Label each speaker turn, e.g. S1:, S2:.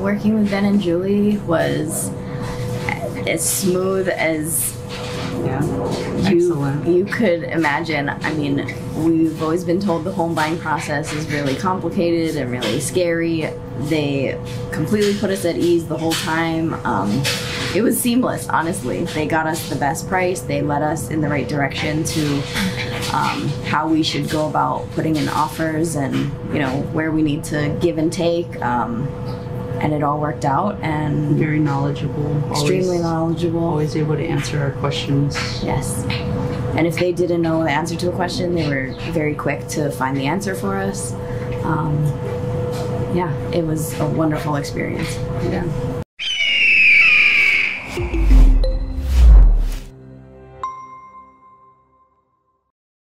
S1: Working with Ben and Julie was as smooth as
S2: Yeah.
S1: you
S2: Excellent.
S1: you could imagine. I mean, we've always been told the home buying process is really complicated and really scary. They completely put us at ease the whole time. Um, it was seamless, honestly. They got us the best price. They led us in the right direction to um, how we should go about putting in offers and you know where we need to give and take. Um, and it all worked out and
S2: Very knowledgeable.
S1: extremely
S2: always,
S1: knowledgeable.
S2: Always able to answer our questions.
S1: Yes. And if they didn't know the answer to a question, they were very quick to find the answer for us. Um, yeah, it was a wonderful experience.
S2: Yeah.